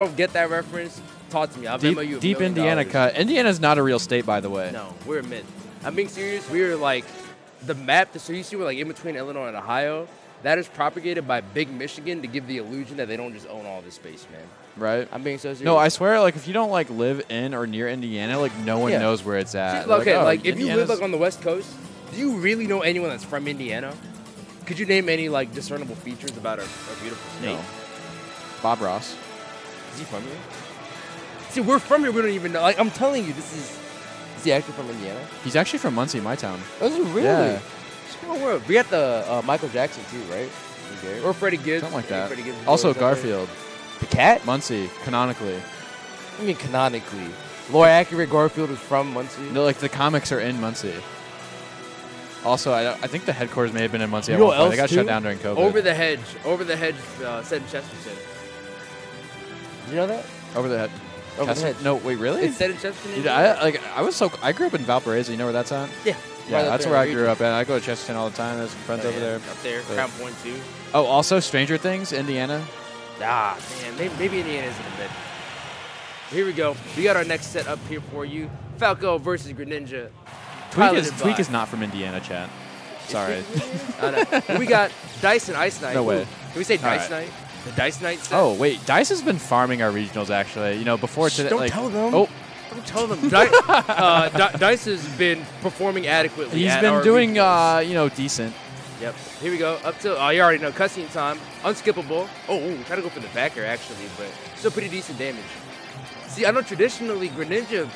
don't get that reference, talk to me. I'll Deep, you a deep Indiana dollars. cut. Indiana's not a real state, by the way. No, we're a myth. I'm being serious. We're like the map. So you see, we're like in between Illinois and Ohio. That is propagated by Big Michigan to give the illusion that they don't just own all this space, man. Right? I'm being so serious. No, I swear, like if you don't like live in or near Indiana, like no one Yeah. knows where it's at. See, okay, oh, like if you live like on the West Coast, do you really know anyone that's from Indiana? Could you name any like discernible features about our, our beautiful state? No. Bob Ross. Is he from here? See, we're from here. We don't even know. Like I'm telling you, this is. Is he actually from Indiana? He's actually from Muncie, my town. Oh, is he really? Yeah. Small world. We got the uh, Michael Jackson too, right? Or Freddie Gibbs. Something like that. Gibbs Also always up there. Garfield. The cat? Muncie, canonically. I mean, canonically. Lore accurate Garfield is from Muncie. No, like the comics are in Muncie. Also, I, I think the headquarters may have been in Muncie You at one what point. They else, got shut down during COVID. Over the hedge. Over the hedge uh, said in Chesterton. Did you know that? Over the head. Over the head. No, wait, really? It said in Chesterton. Dude, I, like, I was so I grew up in Valparaiso. You know where that's at? Yeah. Yeah, that's where I the grew region. up. And I go to Chesterton all the time. There's some friends Oh, over there. Up there. But- Crown Point too. Oh, also Stranger Things, Indiana. Ah, man, maybe, maybe Indiana isn't a bit. Here we go. We got our next set up here for you. Falco versus Greninja. Tweak is, Tweak is not from Indiana, chat. Sorry. We got Dice and Ice Knight. No way. Ooh, Can we say Dice right. Knight? The Dice Knight set? oh wait, Dice has been farming our regionals actually. You know before Shh, today. don't like, tell them. Oh, Don't tell them. Di- uh, Di- Dice has been performing adequately. he's at been our doing uh, you know decent. Yep. Here we go. Up to, oh, you already know, cutscene time. Unskippable. Oh, ooh, trying to go for the backer, actually, but still pretty decent damage. See, I know traditionally Greninja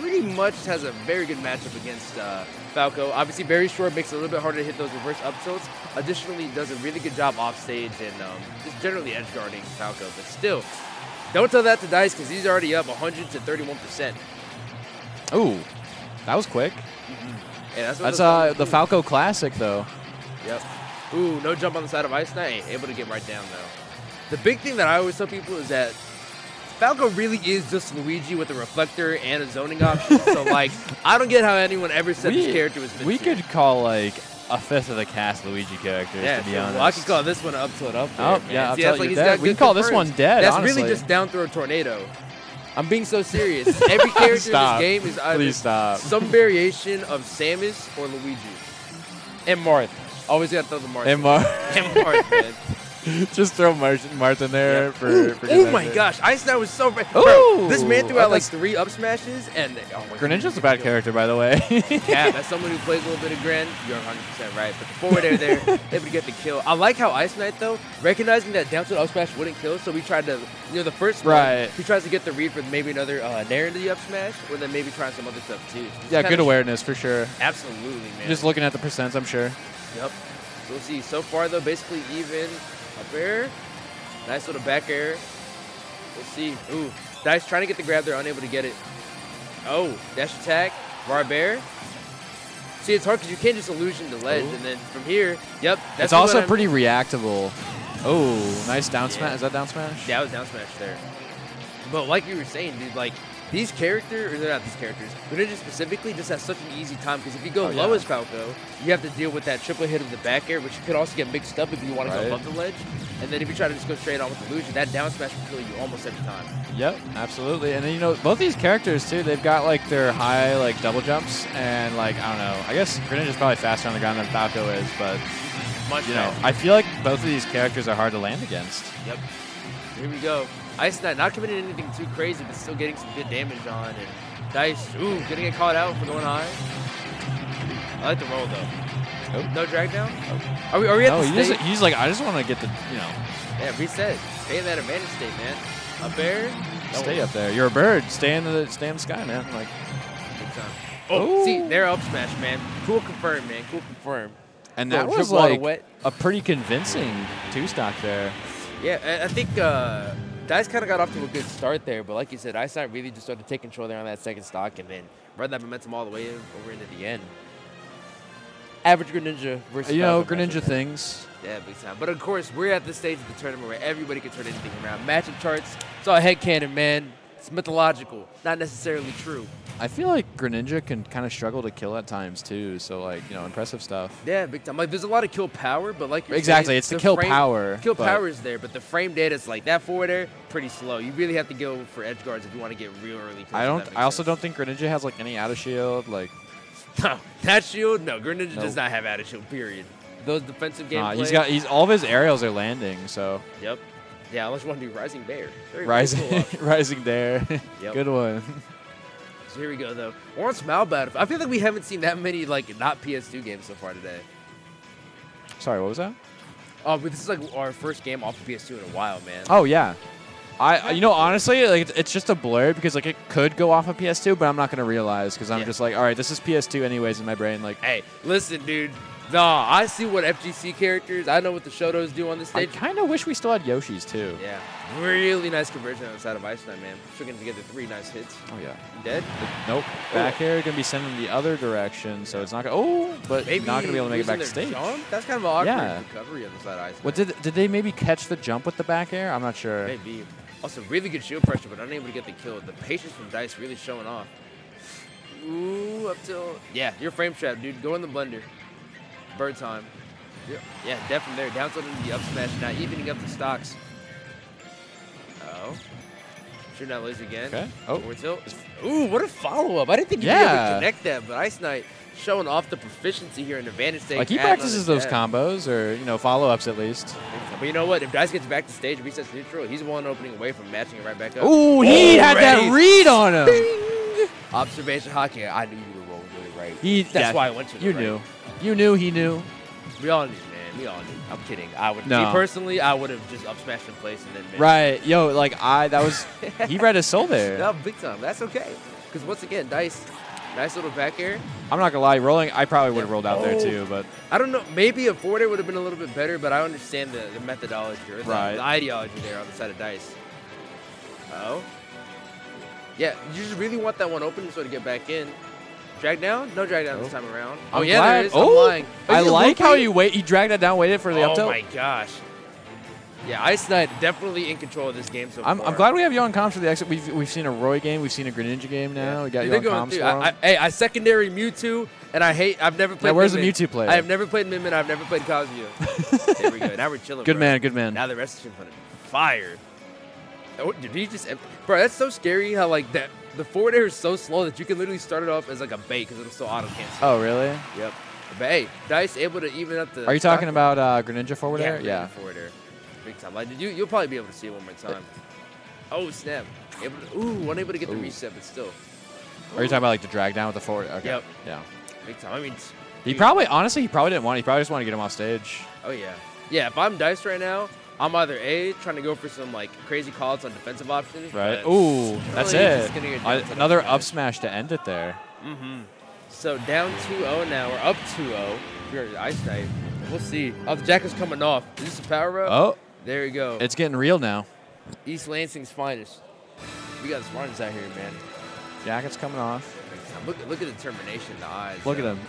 pretty much has a very good matchup against uh, Falco. Obviously, very short, makes it a little bit harder to hit those reverse up tilts. Additionally, does a really good job off stage and um, just generally edge guarding Falco. But still, don't tell that to Dice because he's already up 100 to 31%. Ooh, that was quick. Yeah, that's That's uh the. Falco Classic though. Yep. Ooh, no jump on the side of Ice Knight. Able to get right down though. The big thing that I always tell people is that Falco really is just Luigi with a reflector and a zoning option. so like, I don't get how anyone ever said this character was. we could call like a fifth of the cast Luigi characters Yeah, to be sure. honest. Well, I could call this one up to it up. Oh, there, yeah. I'll See, tell you like he's We can call this one dead, That's honestly. really just down through a tornado. I'm being so serious. Every character in this game is either stop. some variation of Samus or Luigi. And Marth. Always got to throw the Marth. And Mar- and Marth, man. just throw Martin, Martin there for. For oh my gosh, Ice Knight was so bad. Bro, this man threw out like three up smashes, and oh my Greninja's a bad character, by the way. Cat, as someone who plays a little bit of Gren, you're 100% right. But the forward air there, able to get the kill. I like how Ice Knight, though, recognizing that down to up smash wouldn't kill, so we tried to, you know, the first one, Right. he tries to get the read for maybe another uh, Nair into the up smash, or then maybe trying some other stuff too. Just yeah, good awareness for sure. Absolutely, man. Just looking at the percents, I'm sure. Yep. So we'll see. So far, though, basically even. Up air. Nice little back air. We'll see. Ooh. Dice trying to get the grab there, unable to get it. Oh, dash attack. Barbear. See, it's hard because you can't just illusion the ledge. Ooh. And then from here, yep. That's it's also pretty reactable. Oh, nice down Yeah. smash. Is that down smash? Yeah, I was down smash there. But like you were saying, dude, like these characters, or they're not these characters, Greninja specifically just has such an easy time because if you go Oh, low yeah. as Falco, you have to deal with that triple hit of the back air, which could also get mixed up if you want to go above the ledge. And then if you try to just go straight on with the illusion, that down smash will kill you almost every time. Yep, absolutely. And then you know both these characters too. They've got like their high like double jumps and like I don't know. I guess Greninja's probably faster on the ground than Falco is, but Much you know. I feel like both of these characters are hard to land against. Yep. Here we go. Ice Knight not committing anything too crazy, but still getting some good damage on. And Dice, ooh, gonna get caught out for going high. I like the roll though. Oh. No drag down. Are we? Are we at No, the he stage? he's like I just want to get the you know Yeah, reset. Stay in that advantage state, man. Up air. Oh, stay up there. You're a bird. Stay in the stay in the sky, man. Like Big time. Oh, Ooh. see, they're up smash, man. Cool confirm, man. Cool confirm. and Little that was like wet. a pretty convincing two stock there. Yeah, I- I think uh, Dice kind of got off to a good start there, but like you said, Ice Knight really just started to take control there on that second stock and then run that momentum all the way over into the end. Average Greninja versus You know Greninja things. Yeah, big time. But of course, we're at the stage of the tournament where everybody can turn anything around. Matchup charts, it's all headcanon, man. It's mythological, not necessarily true. I feel like Greninja can kind of struggle to kill at times too. So like you know, impressive stuff. Yeah, big time. Like there's a lot of kill power, but like you're Exactly, saying, it's the kill frame- power, Kill power is there, but the frame data is like that forward air pretty slow. You really have to go for edge guards if you want to get real early. I don't. I also sense. don't think Greninja has like any out of shield. Like, No, that shield, no. Greninja does not have out of shield. Period. Those defensive gameplay. nah, he's got. He's all of his aerials are landing. So Yep. Yeah, unless you want to do Rising Bair. Very rising, option. rising there. Yep. Good one. So here we go though. Smile Battle. I feel like we haven't seen that many like not PS2 games so far today. Sorry, what was that? Oh, but this is like our first game off the PS2 in a while, man. Oh yeah. I, you know, honestly, like it's- it's just a blur because like it could go off of PS2, but I'm not gonna realize because I'm Yeah. just like, all right, this is PS2 anyways in my brain. Like, Hey, listen, dude. Nah, I see what FGC characters. I know what the Shotos do on the I stage. kind of wish we still had Yoshi's too. Yeah, really nice conversion on the side of Ice Knight, man. Still getting together three nice hits. Oh yeah. Dead? Nope. Back air gonna be sending the other direction, so it's not gonna. Oh, but Maybe not gonna be able to make it back to stage. Jump? That's kind of an awkward Yeah. recovery on the side of Ice Knight. What did did they maybe catch the jump with the back air? I'm not sure. Maybe. Also, really good shield pressure, but unable to get the kill. The patience from Dice really showing off. Ooh, up tilt. Yeah, you're frame trap, dude. Go in the blender. Bird time. Yeah, yeah dead from there. Down tilting the up smash, now evening up the stocks. Oh. Shooting that laser again. Okay. Oh. Forward tilt. Ooh, what a follow up. I didn't think you'd be able to connect that, but Ice Knight showing off the proficiency here in the advantage stage. Like he practices those combos or you know follow ups at least. But you know what? If Dice gets back to stage, resets neutral, he's one opening away from matching it right back up. Ooh, he had that read on him. Bing! Observation hockey. I knew you were rolling really right. He, That's yeah, why I went to the You right. knew. You knew. He knew. We all knew, man. We all knew. I'm kidding. I would. No. Me personally, I would have just up smashed in place and then. missed. Right. Yo, like I. That was. he read his soul there. No, big time. That's okay. Because once again, Dice, nice little back air. I'm not gonna lie. Rolling. I probably would have rolled out there Oh. too, but I don't know. Maybe a forward air would have been a little bit better, but I understand the, the methodology or the, Right. the ideology there on the side of Dice. Oh. Yeah, you just really want that one open so to get back in. Drag down? No drag down this Oh. time around. I'm oh yeah, glad- there is. Oh, I'm lying. I like how you wait. He dragged that down, waited for the oh up tilt. my gosh. Yeah, Ice Knight definitely in control of this game so I'm, far. I'm glad we have you on comms for the exit. We've, we've seen a Roy game. We've seen a Greninja game now. We got Dude, you they're going comms through. for I, I, hey, I secondary Mewtwo, and I hate. I've never played. Now, where's the Min Min. Mewtwo player? I have never played Min Min. I've never played Kazuya. there we go. Now we're chilling. Good bro. man, good man. Now the rest of the team fire. Oh, did he just? em- Bro, that's so scary. How like that. The forward air is so slow that you can literally start it off as like a bait because it'll still auto cancel. Oh, really? Yep. But hey, Dice able to even up the. Are you talking about uh, Greninja forward yeah, air? really Yeah. Forward air. Big time. Like you, you'll probably be able to see it one more time. Oh snap! Able to, ooh, unable to get the reset, but still. Are you talking about like the drag down with the forward? Okay. Yep. Yeah. Big time. I mean, He probably, honestly, he probably didn't want. He probably just wanted to get him off stage. Oh yeah, yeah. If I'm Dice right now, I'm either a trying to go for some like crazy calls on defensive options. Right. Ooh, that's it. just gonna get I- down to the another up smash to end it there. Mm-hmm. So down 2-0 now, or up 2-0. We're Ice Knight. We'll see. Oh, the jack is coming off. Is this a power up? Oh, There we go. it's getting real now. East Lansing's finest. We got the smartest out here, man. Jacket's coming off. Look, look at the determination in the eyes. Look at him.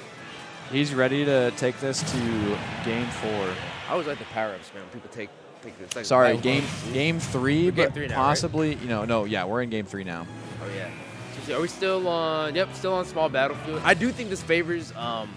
He's ready to take this to game four. I always like the power ups, man. When people take. Like Sorry, game game three, We're game but three now, right? possibly, you know, no, yeah, we're in game three now. Oh yeah. Are we still on? Yep, still on small battlefield. I do think this favors um,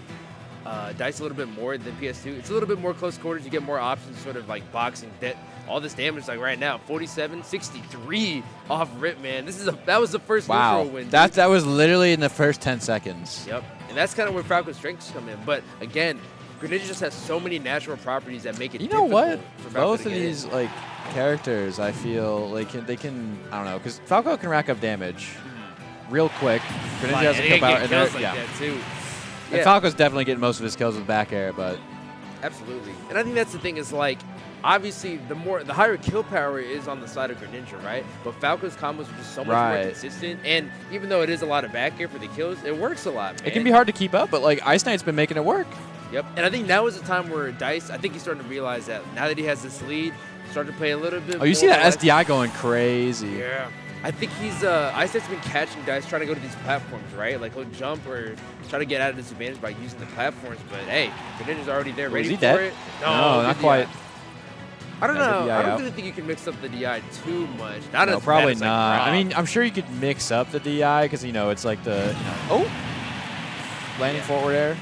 uh, dice a little bit more than PS2. It's a little bit more close quarters. You get more options, sort of like boxing. That all this damage, like right now, 47, 63 off rip, man. This is a that was the first Wow, neutral win. dude. that that was literally in the first ten seconds. Yep, and that's kind of where Falco's strengths come in. But again, Greninja just has so many natural properties that make it. You know what? Both of these like characters, I feel like they can. I don't know, because Falco can rack up damage hmm. real quick. Greninja Like, has a get power, and like yeah. that too. And Falco's definitely getting most of his kills with back air, but Absolutely. And I think that's the thing is like, obviously, the more the higher kill power is on the side of Greninja, right? But Falco's combos are just so much more Right. consistent. And even though it is a lot of back air for the kills, it works a lot. Man. it can be hard to keep up. But like Ice Knight's been making it work. Yep. And I think now is the time where Dice. I think he's starting to realize that now that he has this lead, starting to play a little bit. Oh, you see that like- SDI going crazy. Yeah. I think he's uh Ice has been catching Dice trying to go to these platforms, right? Like he'll jump or try to get out of disadvantage by using the platforms. But hey, Greninja's already there, ready is he for dead? it. No, not quite. I don't know. I don't out. really think you can mix up the DI too much. Not No, as probably as, like, not. I mean, I'm sure you could mix up the DI because you know it's like the you know oh landing Yeah. forward air.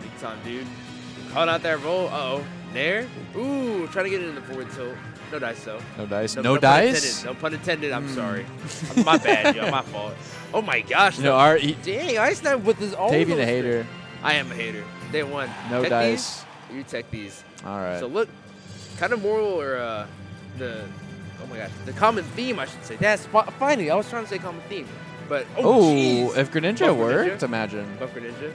Big time, dude. Calling out that roll. Uh oh. There. Ooh, trying to get it in the forward tilt. No dice though. No dice. No, pun dice. intended. No pun intended. I'm Mm. sorry. my bad, yo. My fault. Oh my gosh. No, our he, Dang, Ice Knight with his all Tavian a hater. I am a hater. Day one. No Tech dice. These, you tech these. All right. So look, kind of moral or uh, the oh my gosh, the common theme I should say. That's fi- finally I was trying to say common theme, but oh oh, jeez. if Greninja Buffer worked, Ninja? imagine. Buffer Ninja.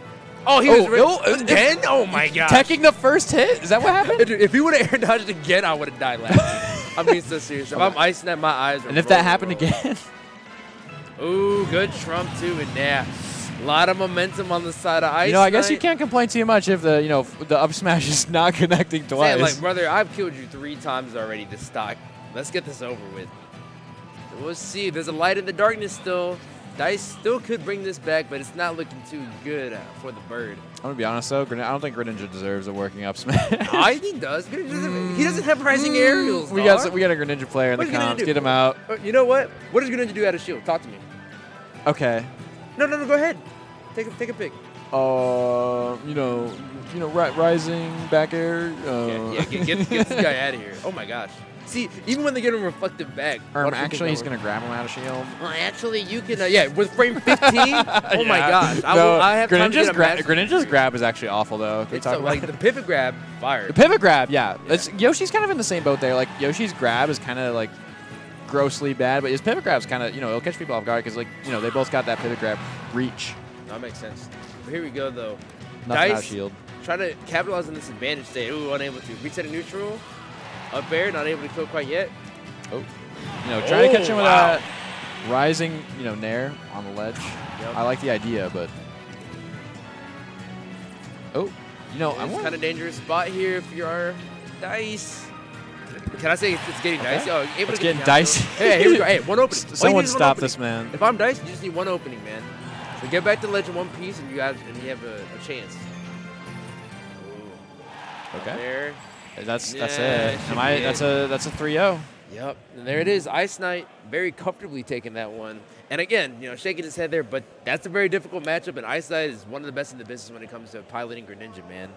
Oh, he Oh, was re- oh, uh, again. Oh my god! Taking the first hit? Is that what happened? Dude, if he would have air dodged again, I would have died laughing. I'm being so serious. If I'm icing at my eyes. are and if that happened rolling. again, Ooh, good trump too, and yeah, a lot of momentum on the side of ice. you know, I guess you can't complain too much if the you know the up smash is not connecting twice. Saying, like, brother, I've killed you three times already this stock. Let's get this over with. We'll see. There's a light in the darkness still. Dice still could bring this back, but it's not looking too good uh, for the bird. I'm gonna be honest though, Grenin- I don't think Greninja deserves a working up smash. I think he does. He doesn't, he doesn't have rising aerials. we got we got a Greninja player in What the is he gonna comps. do? Get him out. Uh, You know what? What is Greninja do out of shield? Talk to me. Okay. No, no, no. Go ahead. Take a take a pick. Uh, you know, you know, ri- rising back air. Uh, Yeah, yeah. Get, get, get this guy out of here. Oh my gosh. See, even when they get him reflective back. Or what actually, he's gonna grab him out of shield. Well, actually, you can. Uh, yeah, with frame 15. oh my Yeah. gosh. I, no, will, I have Greninja's, gra- Greninja's grab is actually awful though. It's talk so, about like the pivot grab, fire. the pivot grab? Yeah, Yeah. It's, Yoshi's kind of in the same boat there. Like Yoshi's grab is kind of like grossly bad, but his pivot grab's kind of you know it'll catch people off guard because like you know they both got that pivot grab reach. That makes sense. Here we go though. Nothing Dice shield. Try to capitalize on this advantage state. Ooh, unable to. Reset a neutral. Up air, not able to kill quite yet. Oh, you know, trying to catch Oh, him with oh, wow. that rising, you know, nair on the ledge. Yep. I like the idea, but oh, you know, I It's kind of dangerous spot here if you're dice. Can I say it's, getting Okay. dicey? Oh, able It's to get getting dicey. Hey, here we go. Hey, one opening. Someone stop opening. this man. If I'm dice, you just need one opening, man. So get back to ledge in one piece, and you guys and you have a, a chance. Ooh. Okay, There. That's that's Yeah, it. it Am I? That's a that's a 3-0. Yep, and there it is. Ice Knight very comfortably taking that one. And again, you know, shaking his head there, but that's a very difficult matchup, and Ice Knight is one of the best in the business when it comes to piloting Greninja, man.